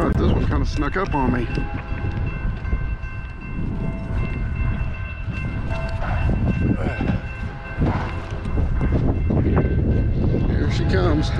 God, this one kind of snuck up on me. Here she comes.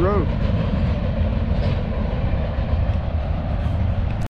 Road.